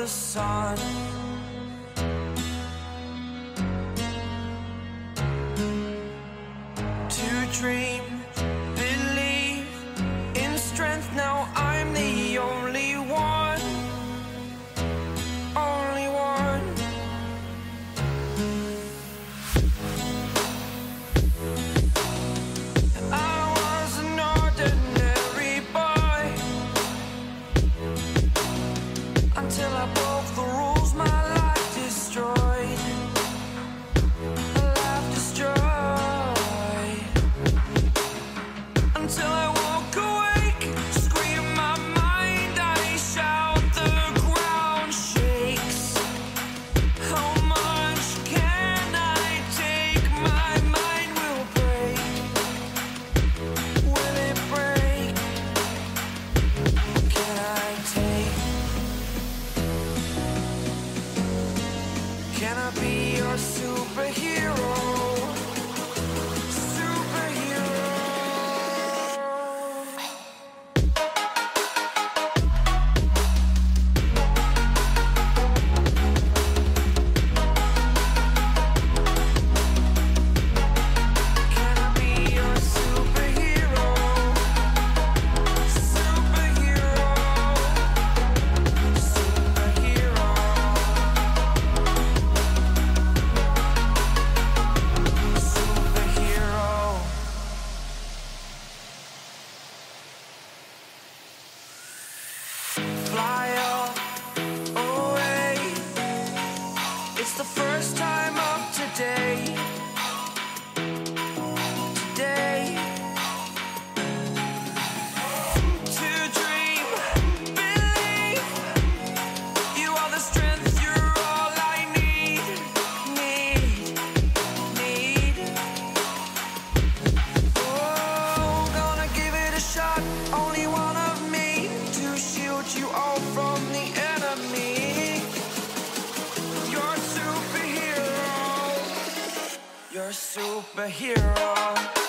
the sun. up off the road. superhero. You're a superhero.